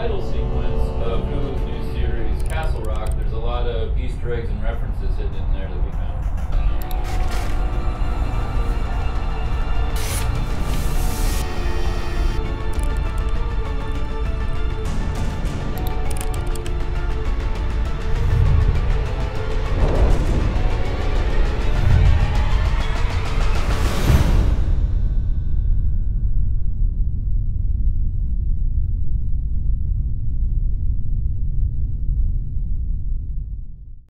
title sequence of Hulu's new series, Castle Rock, there's a lot of Easter eggs and references hidden